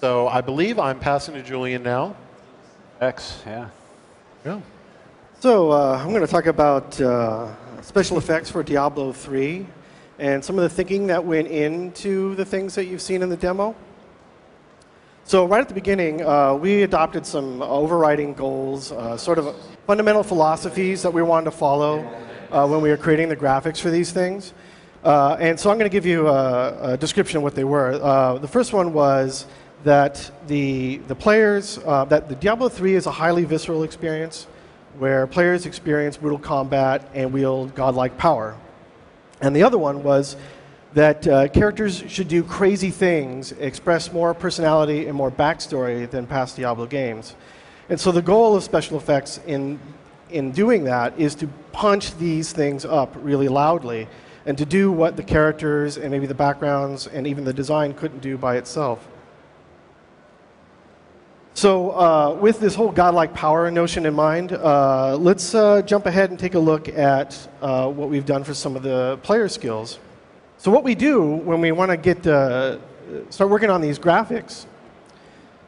So I believe I'm passing to Julian now. X, yeah. Yeah. So uh, I'm going to talk about uh, special effects for Diablo 3 and some of the thinking that went into the things that you've seen in the demo. So right at the beginning, uh, we adopted some overriding goals, uh, sort of fundamental philosophies that we wanted to follow uh, when we were creating the graphics for these things. Uh, and so I'm going to give you a, a, description of what they were. Uh, the first one was that the, the players, uh, that the Diablo 3 is a highly visceral experience where players experience brutal combat and wield godlike power. And the other one was that uh, characters should do crazy things, express more personality and more backstory than past Diablo games. And so the goal of special effects in, in doing that is to punch these things up really loudly and to do what the characters and maybe the backgrounds and even the design couldn't do by itself. So uh, with this whole godlike power notion in mind, uh, let's uh, jump ahead and take a look at uh, what we've done for some of the player skills. So what we do when we want to get uh, start working on these graphics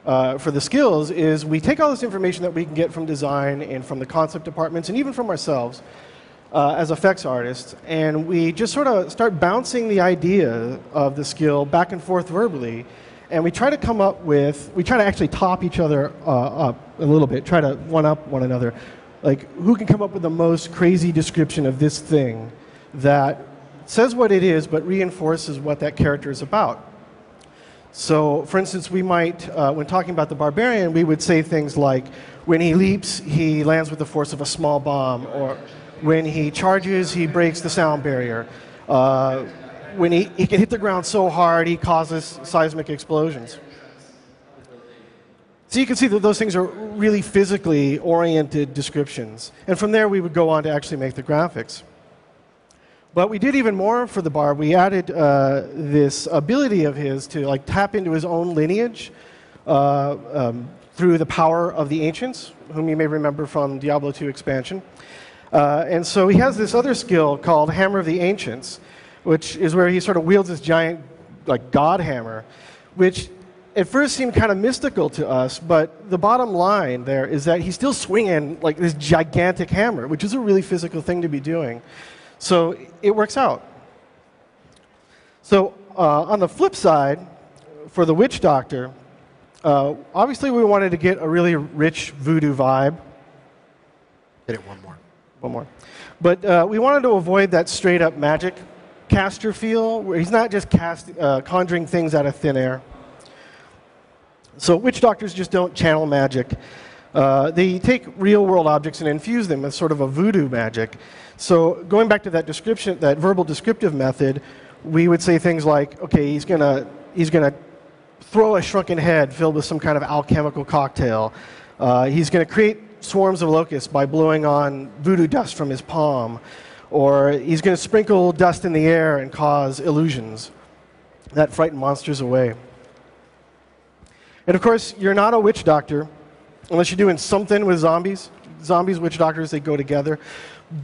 uh, for the skills is we take all this information that we can get from design and from the concept departments and even from ourselves as effects artists, and we just sort of start bouncing the idea of the skill back and forth verbally and we try to come up with, we try to actually top each other uh, up a little bit, try to one up one another. Like, who can come up with the most crazy description of this thing that says what it is but reinforces what that character is about? So, for instance, we might, uh, when talking about the barbarian, we would say things like, when he leaps, he lands with the force of a small bomb, or when he charges, he breaks the sound barrier. Uh, when he, he can hit the ground so hard, he causes seismic explosions. So you can see that those things are really physically oriented descriptions. And from there, we would go on to actually make the graphics. But we did even more for the bar. We added uh, this ability of his to like tap into his own lineage uh, um, through the power of the ancients, whom you may remember from Diablo 2 expansion. Uh, and so he has this other skill called Hammer of the Ancients, which is where he sort of wields this giant, like, god hammer, which at first seemed kind of mystical to us, but the bottom line there is that he's still swinging like this gigantic hammer, which is a really physical thing to be doing. So it works out. So uh, on the flip side, for the witch doctor, uh, obviously we wanted to get a really rich voodoo vibe. Hit it one more. One more. But uh, we wanted to avoid that straight up magic caster feel, where he's not just cast, uh, conjuring things out of thin air. So witch doctors just don't channel magic. Uh, they take real world objects and infuse them with sort of a voodoo magic. So going back to that description, that verbal descriptive method, we would say things like, okay, he's gonna he's gonna throw a shrunken head filled with some kind of alchemical cocktail. Uh, he's gonna create swarms of locusts by blowing on voodoo dust from his palm or he's going to sprinkle dust in the air and cause illusions that frighten monsters away. And of course, you're not a witch doctor unless you're doing something with zombies. Zombies, witch doctors, they go together.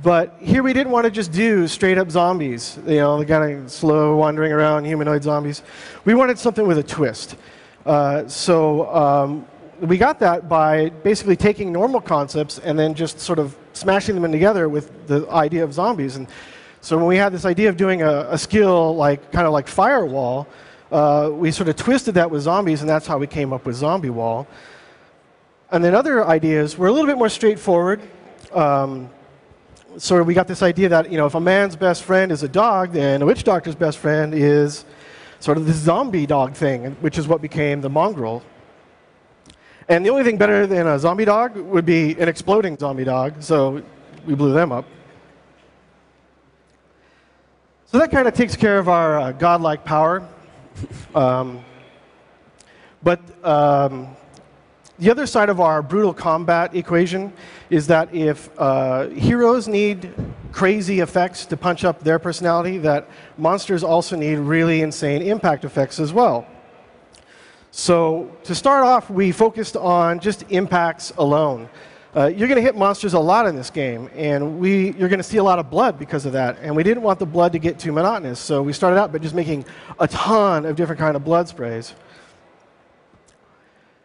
But here we didn't want to just do straight up zombies, you know, the kind of slow wandering around humanoid zombies. We wanted something with a twist. Uh, so um, we got that by basically taking normal concepts and then just sort of smashing them in together with the idea of zombies. And so when we had this idea of doing a, a skill like kind of like firewall, uh, we sort of twisted that with zombies, and that's how we came up with zombie wall. And then other ideas were a little bit more straightforward. Um, so we got this idea that you know if a man's best friend is a dog, then a witch doctor's best friend is sort of this zombie dog thing, which is what became the mongrel and the only thing better than a zombie dog would be an exploding zombie dog, so we blew them up. So that kind of takes care of our uh, godlike power. Um, but um, the other side of our brutal combat equation is that if uh, heroes need crazy effects to punch up their personality, that monsters also need really insane impact effects as well. So to start off, we focused on just impacts alone. Uh, you're going to hit monsters a lot in this game, and we, you're going to see a lot of blood because of that. And we didn't want the blood to get too monotonous, so we started out by just making a ton of different kind of blood sprays.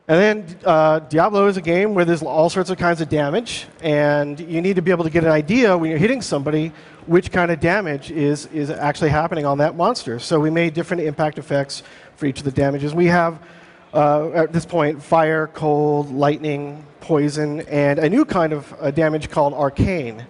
And then uh, Diablo is a game where there's all sorts of kinds of damage, and you need to be able to get an idea when you're hitting somebody which kind of damage is, is actually happening on that monster. So we made different impact effects for each of the damages. We have, uh, at this point, fire, cold, lightning, poison, and a new kind of uh, damage called arcane.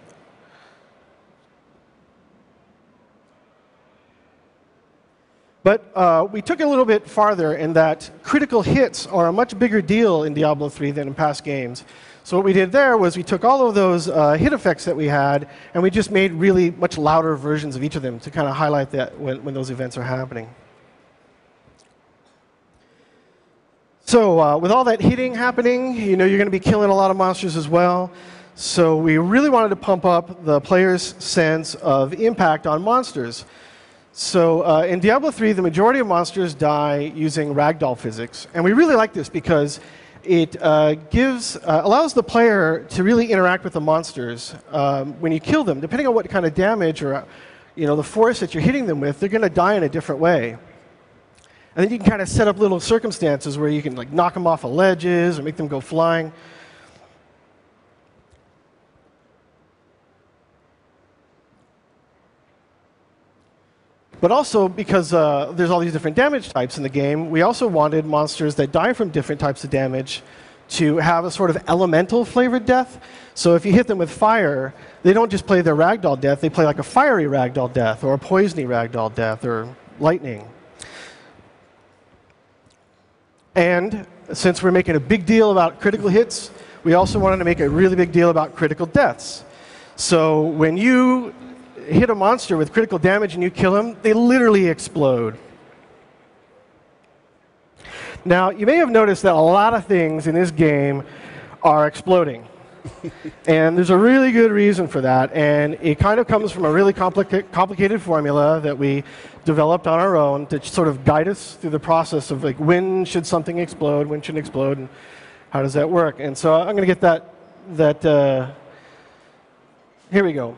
But uh, we took it a little bit farther in that critical hits are a much bigger deal in Diablo 3 than in past games. So what we did there was we took all of those uh, hit effects that we had and we just made really much louder versions of each of them to kind of highlight that when, when those events are happening. So uh, with all that hitting happening, you know you're going to be killing a lot of monsters as well. So we really wanted to pump up the player's sense of impact on monsters. So uh, in Diablo 3, the majority of monsters die using ragdoll physics, and we really like this because it uh, gives uh, allows the player to really interact with the monsters um, when you kill them. Depending on what kind of damage or you know the force that you're hitting them with, they're going to die in a different way. And then you can kind of set up little circumstances where you can like knock them off of ledges or make them go flying. But also, because uh, there's all these different damage types in the game, we also wanted monsters that die from different types of damage to have a sort of elemental flavored death. So if you hit them with fire, they don't just play their ragdoll death, they play like a fiery ragdoll death, or a poisony ragdoll death, or lightning. And since we're making a big deal about critical hits, we also wanted to make a really big deal about critical deaths. So when you hit a monster with critical damage and you kill them, they literally explode. Now, you may have noticed that a lot of things in this game are exploding. And there's a really good reason for that, and it kind of comes from a really complica complicated formula that we developed on our own to sort of guide us through the process of like when should something explode, when should it explode, and how does that work. And so I'm going to get that that. Uh, here we go.